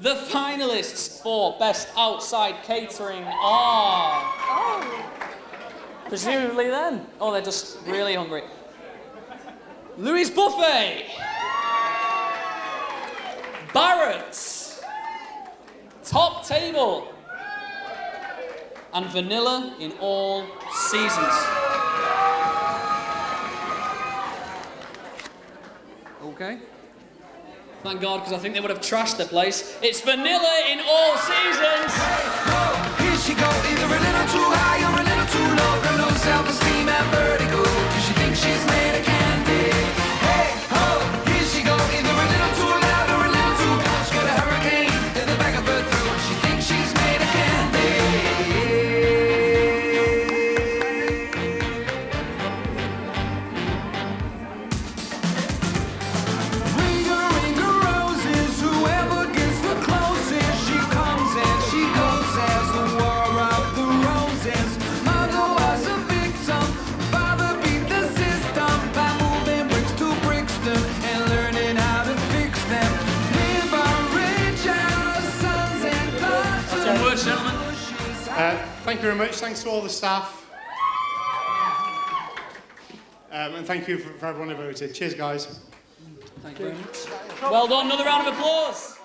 The finalists for Best Outside Catering are. Oh. Presumably then. Oh, they're just really hungry. Louis Buffet. Barrett's. Top Table. And Vanilla in all seasons. Okay. Thank God, because I think they would have trashed the place. It's Vanilla in all seasons. Gentlemen. Uh, thank you very much. Thanks to all the staff. Um, and thank you for, for everyone who voted. Cheers, guys. Thank you very much. Well done. Another round of applause.